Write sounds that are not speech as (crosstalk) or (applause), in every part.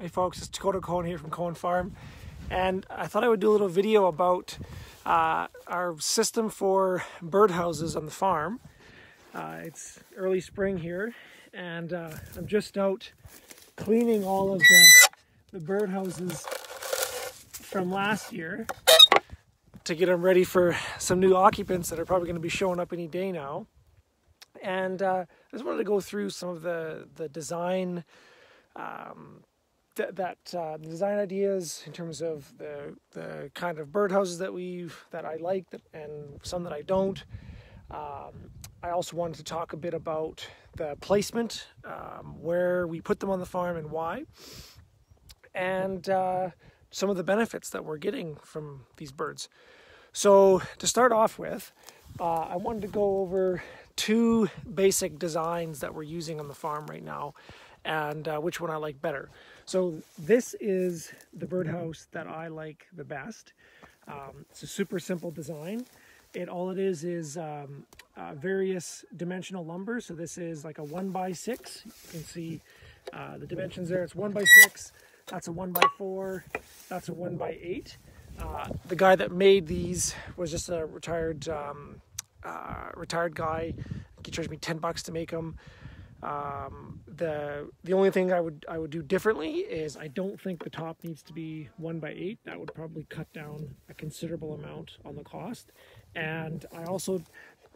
Hey folks, it's Takota Coen here from Coen Farm, and I thought I would do a little video about uh, our system for birdhouses on the farm. Uh, it's early spring here, and uh, I'm just out cleaning all of the, the birdhouses from last year to get them ready for some new occupants that are probably going to be showing up any day now. And uh, I just wanted to go through some of the the design um, th- that uh, design ideas in terms of the the kind of birdhouses that we that I like that, and some that I don't. Um, I also wanted to talk a bit about the placement, um, where we put them on the farm and why, and uh, some of the benefits that we're getting from these birds. So to start off with, uh, I wanted to go over two basic designs that we're using on the farm right now and uh, which one I like better. So this is the birdhouse that I like the best. Um, it's a super simple design. It all it is is um, uh, various dimensional lumber. So this is like a one by six. You can see uh, the dimensions there. It's one by six. That's a one by four. That's a one by eight. Uh, the guy that made these was just a retired um, uh, retired guy. He charged me ten bucks to make them. Um, the the only thing I would I would do differently is I don't think the top needs to be one by eight. That would probably cut down a considerable amount on the cost. And I also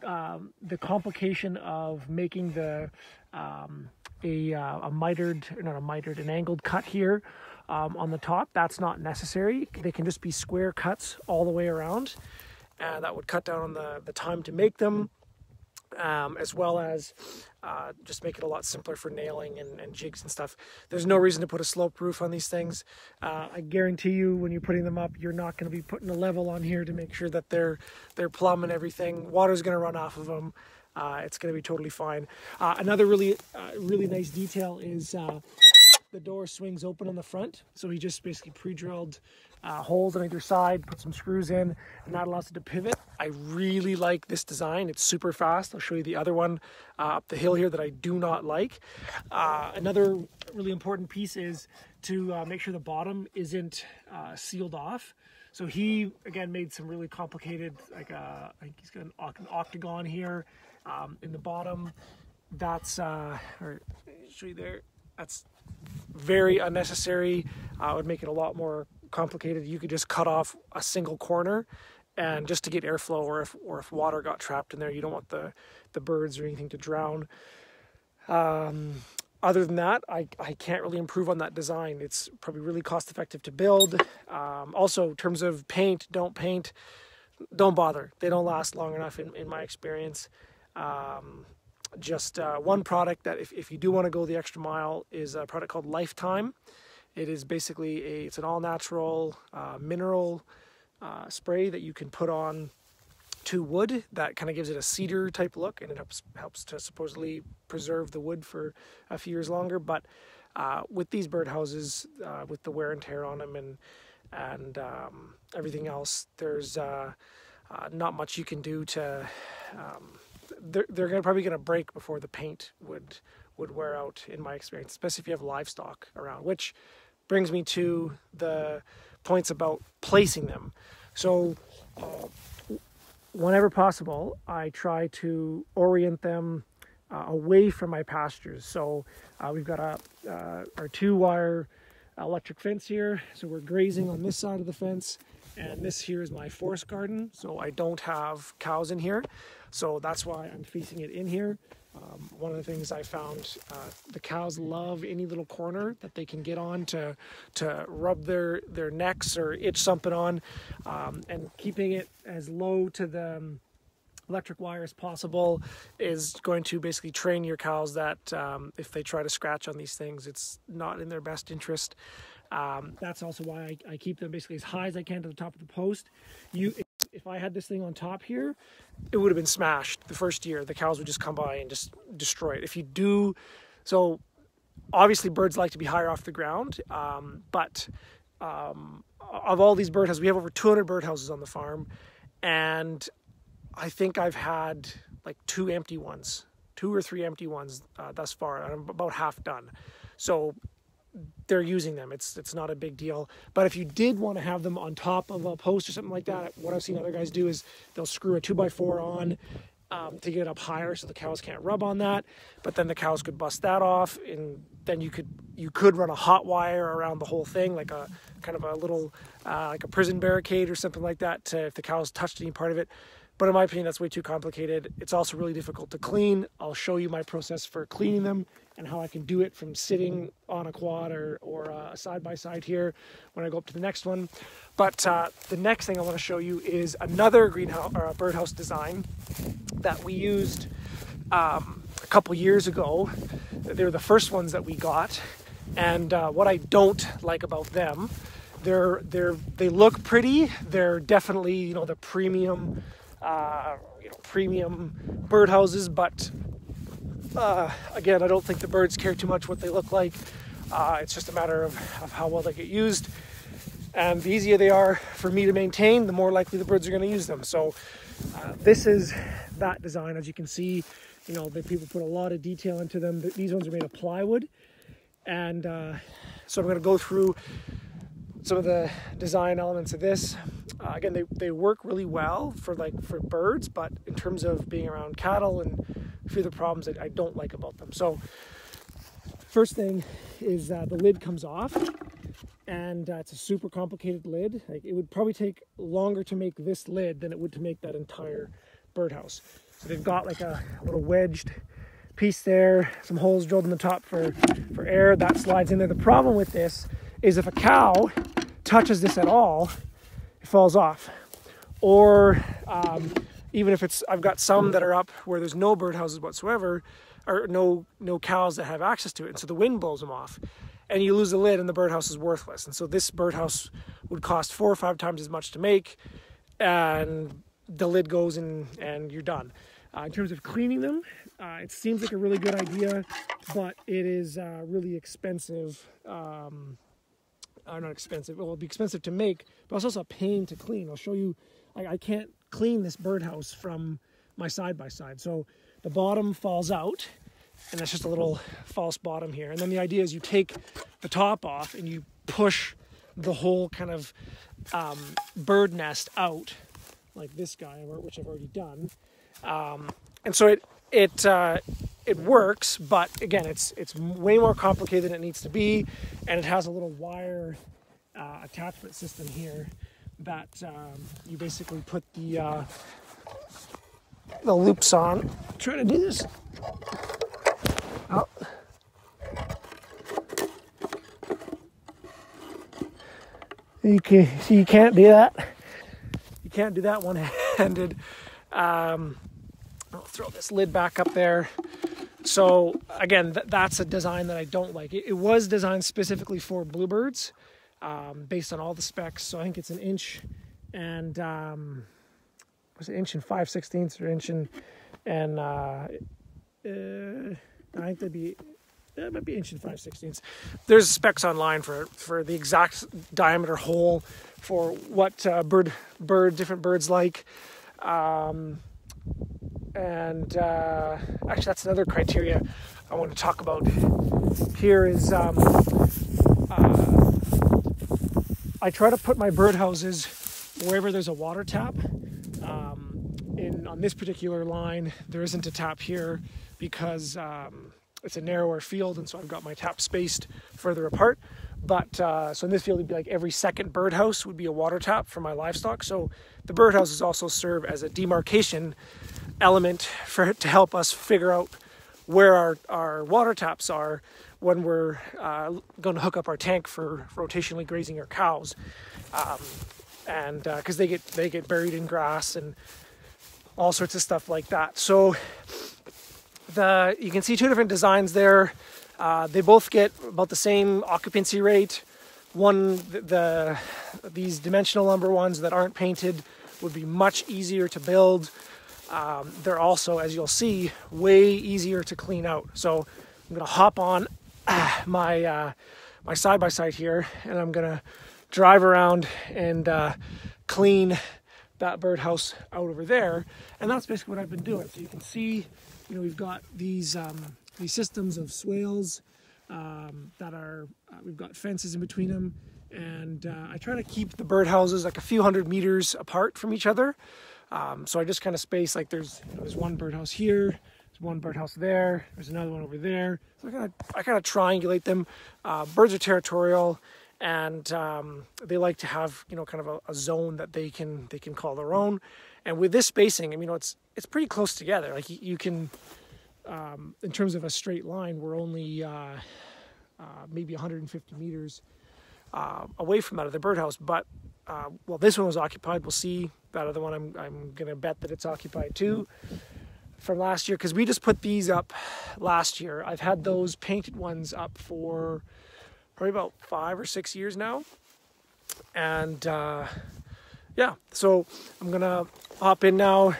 um, the complication of making the um, a uh, a mitered not a mitered an angled cut here um, on the top that's not necessary. They can just be square cuts all the way around, and that would cut down on the the time to make them um, as well as uh, just make it a lot simpler for nailing and, and, jigs and stuff. There's no reason to put a slope roof on these things. Uh, I guarantee you, when you're putting them up, you're not going to be putting a level on here to make sure that they're they're plumb and everything. Water's going to run off of them. Uh, it's going to be totally fine. Uh, another really uh, really nice detail is uh, the door swings open on the front, so he just basically pre-drilled uh, holes on either side, put some screws in, and that allows it to pivot. I really like this design. It's super fast. I'll show you the other one uh, up the hill here that I do not like. Uh, another really important piece is to uh, make sure the bottom isn't uh, sealed off. So he, again, made some really complicated, like uh, I think he's got an, octagon here um, in the bottom. That's, or show you there, that's very unnecessary. Uh, would make it a lot more complicated. You could just cut off a single corner and just to get airflow or if or if water got trapped in there, you don't want the the birds or anything to drown. Um, other than that, I, I can't really improve on that design. It's probably really cost effective to build. Um, also, in terms of paint, don't paint, don't bother. They don't last long enough in, in my experience. Um, just uh, one product that if, if you do want to go the extra mile is a product called Lifetime. It is basically a it's an all natural uh, mineral uh, spray that you can put on to wood that kind of gives it a cedar type look and it helps helps to supposedly preserve the wood for a few years longer. But uh, with these birdhouses, uh, with the wear and tear on them and and um, everything else, there's uh, uh, not much you can do to. Um, they're they're gonna, probably going to break before the paint would would wear out, in my experience, especially if you have livestock around, which brings me to the points about placing them. So, uh, whenever possible, I try to orient them uh, away from my pastures. So, uh, we've got a, uh, our two wire electric fence here. So, we're grazing on this side of the fence, and this here is my forest garden. So, I don't have cows in here. So, that's why I'm facing it in here. Um, one of the things I found, uh, the cows love any little corner that they can get on to to rub their their necks or itch something on, um, and keeping it as low to the um, electric wire as possible is going to basically train your cows that um, if they try to scratch on these things, it's not in their best interest. Um, that's also why I, I, keep them basically as high as I can to the top of the post. You I had this thing on top here, it would have been smashed the first year. The cows would just come by and just destroy it. If you do, so obviously birds like to be higher off the ground, um, but um, of all these birdhouses, we have over 200 birdhouses on the farm, and I think I've had like two empty ones, two or three empty ones uh, thus far. I'm about half done. So they're using them. It's it's not a big deal. But if you did want to have them on top of a post or something like that, what I've seen other guys do is they'll screw a two by four on um, to get it up higher so the cows can't rub on that. But then the cows could bust that off, and then you could you could run a hot wire around the whole thing, like a kind of a little uh, like a prison barricade or something like that, to, if the cows touched any part of it. But in my opinion, that's way too complicated. It's also really difficult to clean. I'll show you my process for cleaning them and how I can do it from sitting on a quad or, or uh, side by side here when I go up to the next one. But uh, the next thing I want to show you is another greenhouse or birdhouse design that we used um, a couple years ago. They were the first ones that we got. And uh, what I don't like about them, they're, they're, they look pretty. They're definitely, you know, the premium uh, you know, premium birdhouses, but uh, again, I don't think the birds care too much what they look like. Uh, it's just a matter of, of how well they get used. And the easier they are for me to maintain, the more likely the birds are going to use them. So uh, this is that design. As you can see, you know, the people put a lot of detail into them. These ones are made of plywood. And uh, so I'm going to go through some of the design elements of this. Uh, again, they, they work really well for like for birds, but in terms of being around cattle and a few of the problems that I don't like about them. So first thing is uh, the lid comes off and uh, it's a super complicated lid. Like it would probably take longer to make this lid than it would to make that entire birdhouse. So they've got like a, a little wedged piece there, some holes drilled in the top for, for air that slides in there. The problem with this is if a cow touches this at all, falls off. Or um, even if it's, I've got some that are up where there's no birdhouses whatsoever, or no no cows that have access to it, and so the wind blows them off, and you lose the lid, and the birdhouse is worthless. And so this birdhouse would cost four or five times as much to make, and the lid goes and and you're done. Uh, in terms of cleaning them, uh, it seems like a really good idea, but it is uh, really expensive. Um, are not expensive. Well, it'll be expensive to make, but it's also a pain to clean. I'll show you. I, I can't clean this birdhouse from my side by side. So the bottom falls out, and that's just a little false bottom here. And then the idea is you take the top off and you push the whole kind of um, bird nest out, like this guy, which I've already done. Um, and so it it uh, it works, but again, it's it's way more complicated than it needs to be, and it has a little wire uh, attachment system here that um, you basically put the uh, the loops on. I'm trying to do this. Oh. You can see you can't do that. You can't do that one-handed. Um, I'll throw this lid back up there. So again, th- that's a design that I don't like. It, it was designed specifically for bluebirds, um, based on all the specs. So I think it's an inch and um, was it inch and five sixteenths or inch and and uh, uh, I think that'd be that might be inch and five sixteenths. There's specs online for for the exact diameter hole for what uh, bird bird different birds like. Um, and uh, actually, that's another criteria I want to talk about. Here is um, uh, I try to put my birdhouses wherever there's a water tap. Um, in on this particular line, there isn't a tap here because um, it's a narrower field, and so I've got my tap spaced further apart. But uh, so in this field, it'd be like every second birdhouse would be a water tap for my livestock. So the birdhouses also serve as a demarcation element for it to help us figure out where our, our water taps are when we're uh, going to hook up our tank for rotationally grazing our cows, um, and because uh, they get they get buried in grass and all sorts of stuff like that. So the you can see two different designs there. Uh, they both get about the same occupancy rate. One the, the these dimensional lumber ones that aren't painted would be much easier to build. Um, they're also, as you'll see, way easier to clean out. So I'm gonna hop on uh, my uh, my side by side here, and I'm gonna drive around and uh, clean that birdhouse out over there. And that's basically what I've been doing. So you can see, you know, we've got these um, these systems of swales um, that are uh, we've got fences in between them, and uh, I try to keep the birdhouses like a few hundred meters apart from each other. Um, so I just kind of space like there's you know, there's one birdhouse here, there's one birdhouse there, there's another one over there. So I kind of I kind of triangulate them. Uh, birds are territorial, and um, they like to have you know kind of a, a, zone that they can they can call their own. And with this spacing, I mean, you know, it's it's pretty close together. Like you, you can, um, in terms of a straight line, we're only uh, uh, maybe 150 meters uh, away from that other birdhouse. But uh, well, this one was occupied. We'll see that other one. I'm I'm gonna bet that it's occupied too from last year because we just put these up last year. I've had those painted ones up for probably about five or six years now, and uh, yeah. So I'm gonna hop in now.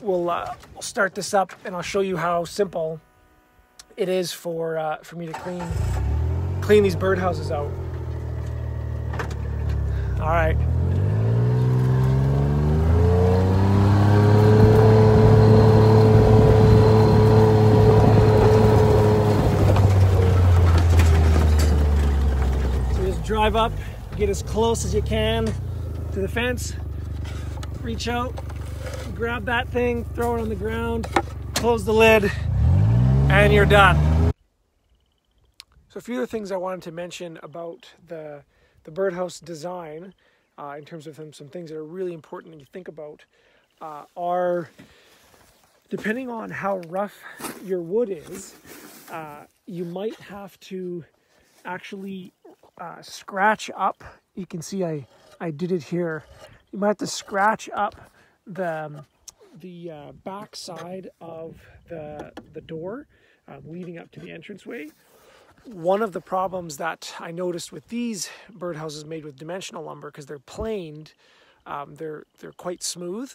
We'll uh, we'll start this up, and I'll show you how simple it is for uh, for me to clean clean these birdhouses out. All right. So just drive up, get as close as you can to the fence, reach out, grab that thing, throw it on the ground, close the lid, and you're done. So a few other things I wanted to mention about the the birdhouse design, uh, in terms of some, some things that are really important to think about, uh, are depending on how rough your wood is, uh, you might have to actually uh, scratch up. You can see I, I did it here. You might have to scratch up the, um, the uh, back side of the, the door um, leading up to the entranceway one of the problems that I noticed with these birdhouses made with dimensional lumber, because they're planed, um, they're they're quite smooth,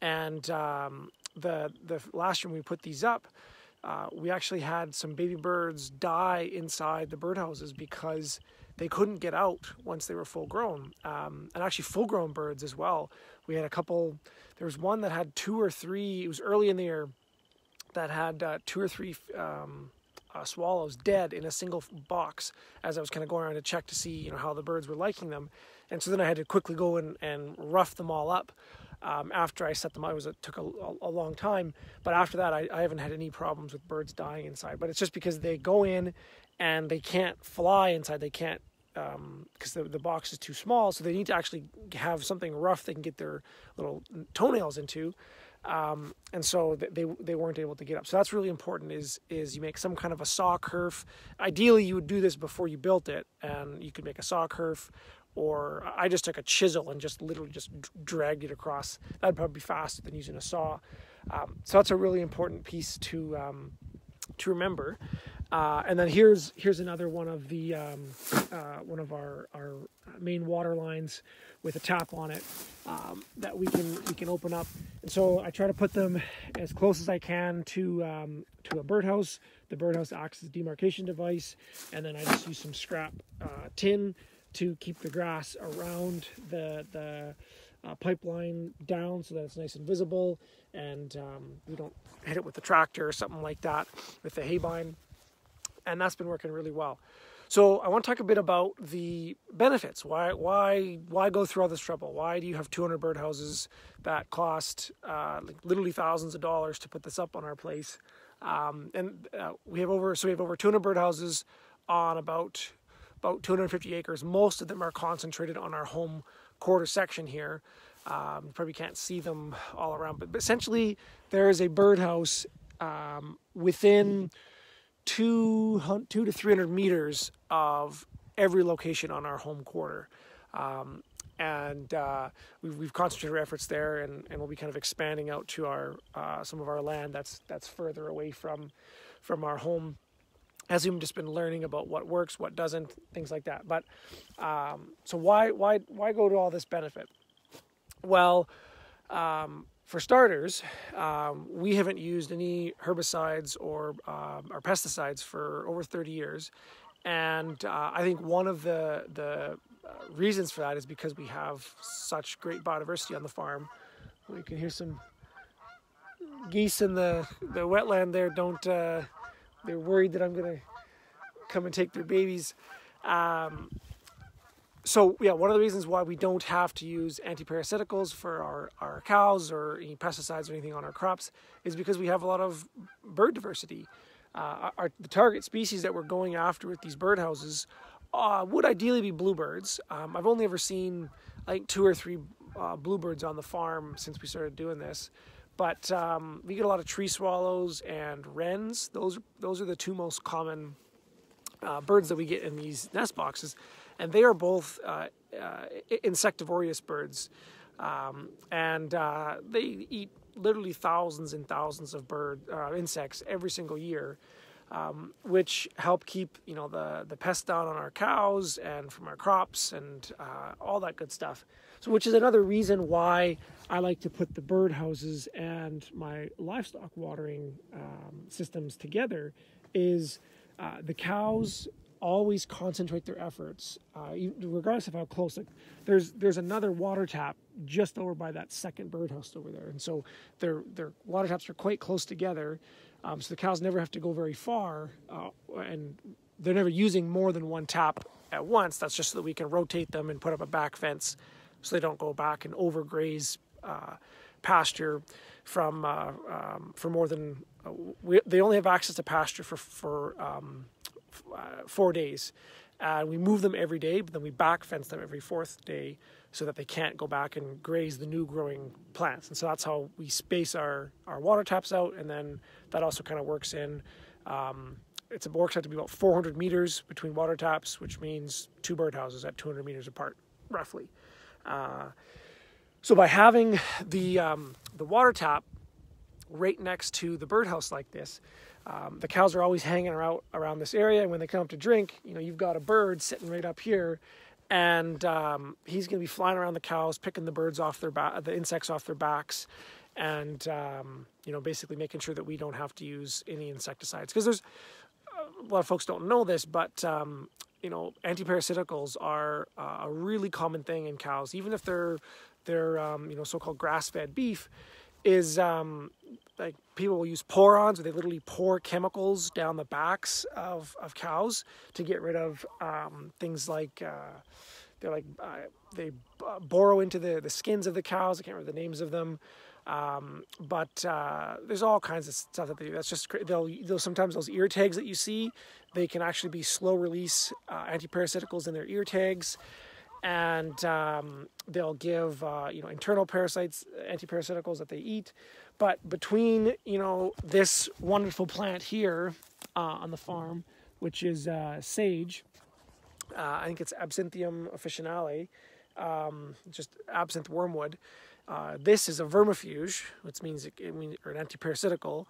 and um, the the last year we put these up, uh, we actually had some baby birds die inside the birdhouses because they couldn't get out once they were full grown, um, and actually full grown birds as well. We had a couple. There was one that had two or three. It was early in the year that had uh, two or three um, uh, swallows dead in a single box as I was kind of going around to check to see you know how the birds were liking them, and so then I had to quickly go and, and rough them all up. Um, after I set them up, it, was, it took a, a, long time, but after that, I, I, haven't had any problems with birds dying inside. But it's just because they go in and they can't fly inside. They can't because um, the, the box is too small, so they need to actually have something rough they can get their little toenails into. Um, and so they they weren't able to get up. So that's really important. Is is you make some kind of a saw kerf. Ideally, you would do this before you built it, and you could make a saw kerf, or I just took a chisel and just literally just dragged it across. That'd probably be faster than using a saw. Um, so that's a really important piece to um, to remember. Uh, and then here's here's another one of the um, uh, one of our our main water lines with a tap on it um, that we can we can open up. And so I try to put them as close as I can to um, to a birdhouse. The birdhouse acts as a demarcation device, and then I just use some scrap uh, tin to keep the grass around the the uh, pipeline down so that it's nice and visible, and um, we don't hit it with the tractor or something like that with the haybine. And that's been working really well. So I want to talk a bit about the benefits. Why why why go through all this trouble? Why do you have 200 birdhouses that cost uh, like literally thousands of dollars to put this up on our place? Um, and uh, we have over so we have over 200 birdhouses on about about 250 acres. Most of them are concentrated on our home quarter section here. Um, probably can't see them all around, but, but essentially there is a birdhouse um, within two, two to 300 meters of every location on our home quarter. Um, and uh, we've, we've, concentrated our efforts there, and, and, we'll be kind of expanding out to our uh, some of our land that's that's further away from from our home. As we've just been learning about what works, what doesn't, things like that. But um, so why why why go to all this benefit? Well, um, for starters, um, we haven't used any herbicides or, uh, or pesticides for over 30 years. And uh, I think one of the, the uh, reasons for that is because we have such great biodiversity on the farm. You can hear some geese in the, the wetland there. Don't, uh, they're worried that I'm going to come and take their babies. Um, so yeah, one of the reasons why we don't have to use antiparasiticals for our, our cows or any pesticides or anything on our crops is because we have a lot of bird diversity. Uh, our, the target species that we're going after with these birdhouses uh, would ideally be bluebirds. Um, I've only ever seen like two or three uh, bluebirds on the farm since we started doing this, but um, we get a lot of tree swallows and wrens. Those those are the two most common uh, birds that we get in these nest boxes and they are both uh, uh, insectivorous birds, um, and uh, they eat literally thousands and thousands of bird uh, insects every single year. Um, which help keep you know the the pests down on our cows and from our crops and uh, all that good stuff. So, which is another reason why I like to put the bird houses and my livestock watering um, systems together. Is uh, the cows always concentrate their efforts, uh, regardless of how close. Like, there's there's another water tap just over by that second birdhouse over there, and so their their water taps are quite close together. Um, so the cows never have to go very far, uh, and they're never using more than one tap at once. That's just so that we can rotate them and put up a back fence, so they don't go back and overgraze uh, pasture from uh, um, for more than. Uh, we, they only have access to pasture for for um, uh, four days. Uh, we move them every day, but then we back fence them every fourth day so that they can't go back and graze the new growing plants. And so that's how we space our, our water taps out. And then that also kind of works in, um, it's, it works out to be about 400 meters between water taps, which means two birdhouses at 200 meters apart, roughly. Uh, so by having the, um, the water tap right next to the birdhouse like this, um, the cows are always hanging around around this area, and when they come up to drink, you know, you've got a bird sitting right up here, and um, he's going to be flying around the cows, picking the birds off their back, the insects off their backs, and um, you know, basically making sure that we don't have to use any insecticides. Because there's a lot of folks don't know this, but um, you know, antiparasiticals are uh, a really common thing in cows, even if they're they're um, you know so-called grass-fed beef is um, like people will use pour-ons, where they literally pour chemicals down the backs of, of cows to get rid of um, things like uh, they're like uh, they burrow into the, the skins of the cows. I can't remember the names of them, um, but uh, there's all kinds of stuff that they do. That's just they'll, they'll sometimes those ear tags that you see, they can actually be slow release uh, antiparasiticals in their ear tags and um, they'll give uh, you know internal parasites antiparasiticals that they eat. But between you know this wonderful plant here uh, on the farm which is uh, sage uh, i think it's absinthium officinale um, just absinthe wormwood uh, this is a vermifuge which means it, it means or an antiparasitical.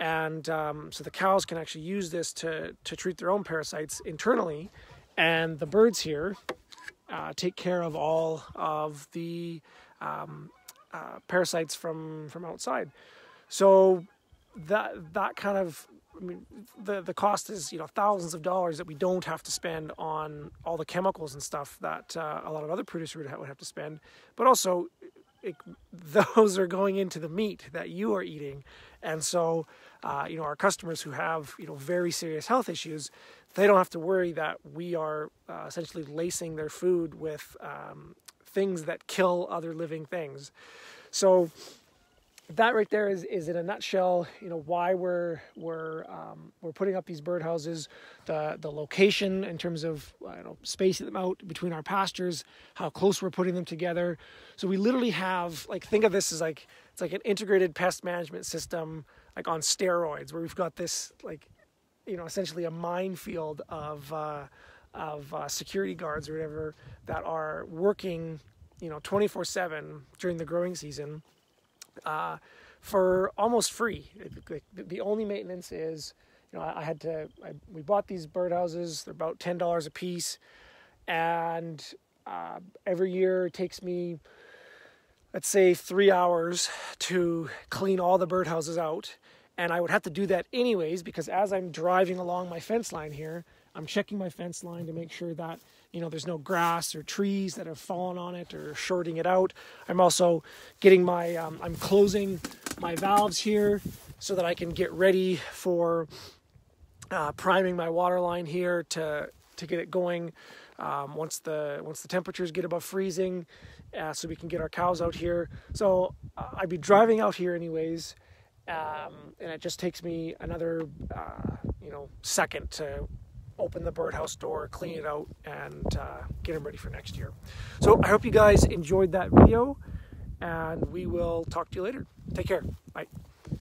And um, so the cows can actually use this to, to treat their own parasites internally. And the birds here uh, take care of all of the um, uh, parasites from from outside. So that that kind of I mean, the the cost is you know thousands of dollars that we don't have to spend on all the chemicals and stuff that uh, a lot of other producers would have, would have to spend, but also it, (laughs) those are going into the meat that you are eating, and so uh, you know our customers who have you know very serious health issues, they don't have to worry that we are uh, essentially lacing their food with um, things that kill other living things. So that right there is, is in a nutshell, you know, why we're we're um, we're putting up these birdhouses, the the location in terms of I don't know spacing them out between our pastures, how close we're putting them together. So we literally have like think of this as like it's like an integrated pest management system like on steroids, where we've got this like you know essentially a minefield of uh, of uh, security guards or whatever that are working you know 24 7 during the growing season uh, for almost free. The only maintenance is you know i, had to I, we bought these birdhouses. They're about $10 a piece. And uh, every year it takes me let's say three hours to clean all the birdhouses out and I would have to do that anyways because as I'm driving along my fence line here, I'm checking my fence line to make sure that you know there's no grass or trees that have fallen on it or shorting it out. I'm also getting my um, I'm closing my valves here so that I can get ready for uh, priming my water line here to to get it going um, once the once the temperatures get above freezing, uh, so we can get our cows out here. So uh, I'd be driving out here anyways, um, and it just takes me another uh, you know second to open the birdhouse door, clean it out, and uh, get them ready for next year. So I hope you guys enjoyed that video, and we will talk to you later. Take care. Bye.